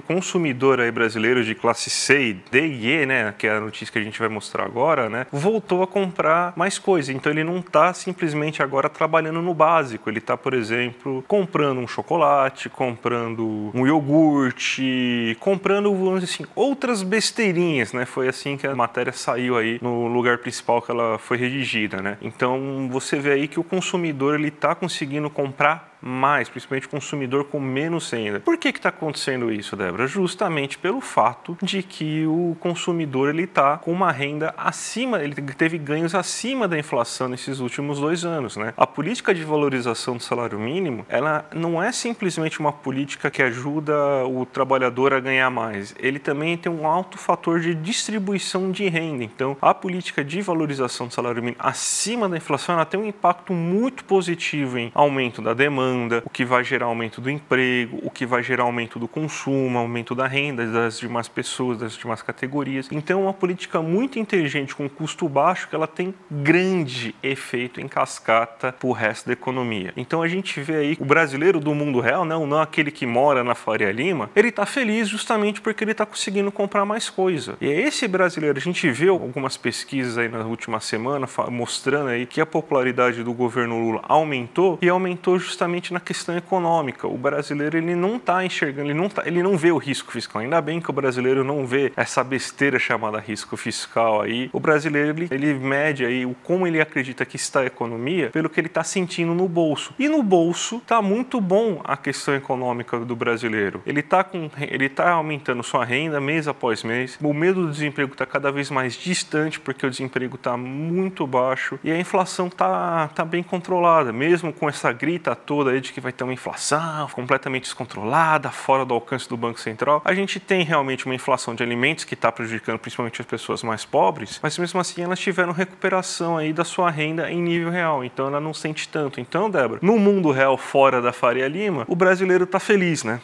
O consumidor aí brasileiro de classe C, D e E, né, que é a notícia que a gente vai mostrar agora, né, voltou a comprar mais coisas. Então ele não está simplesmente agora trabalhando no básico. Ele está, por exemplo, comprando um chocolate, comprando um iogurte, comprando, assim, outras besteirinhas, né? Foi assim que a matéria saiu aí no lugar principal que ela foi redigida, né? Então você vê aí que o consumidor ele está conseguindo comprar mais, principalmente consumidor com menos renda. Por que está acontecendo isso, Débora? Justamente pelo fato de que o consumidor ele está com uma renda acima, ele teve ganhos acima da inflação nesses últimos dois anos, né? A política de valorização do salário mínimo, ela não é simplesmente uma política que ajuda o trabalhador a ganhar mais. Ele também tem um alto fator de distribuição de renda. Então, a política de valorização do salário mínimo acima da inflação, ela tem um impacto muito positivo em aumento da demanda demanda, o que vai gerar aumento do emprego, o que vai gerar aumento do consumo, aumento da renda das demais pessoas, das demais categorias. Então, é uma política muito inteligente com custo baixo que ela tem grande efeito em cascata para o resto da economia. Então, a gente vê aí o brasileiro do mundo real, não, não aquele que mora na Faria Lima, ele está feliz justamente porque ele está conseguindo comprar mais coisa. E é esse brasileiro, a gente vê algumas pesquisas aí na última semana mostrando aí que a popularidade do governo Lula aumentou e aumentou justamente na questão econômica. O brasileiro ele não está enxergando, ele não, tá, ele não vê o risco fiscal. Ainda bem que o brasileiro não vê essa besteira chamada risco fiscal aí. O brasileiro ele, ele mede aí o como ele acredita que está a economia pelo que ele está sentindo no bolso. E no bolso está muito bom a questão econômica do brasileiro. Ele está com, ele tá aumentando sua renda mês após mês. O medo do desemprego está cada vez mais distante porque o desemprego está muito baixo e a inflação está tá bem controlada, mesmo com essa grita toda aí de que vai ter uma inflação completamente descontrolada, fora do alcance do Banco Central. A gente tem realmente uma inflação de alimentos que está prejudicando principalmente as pessoas mais pobres, mas mesmo assim elas tiveram recuperação aí da sua renda em nível real, então ela não sente tanto. Então, Débora, no mundo real fora da Faria Lima, o brasileiro está feliz, né?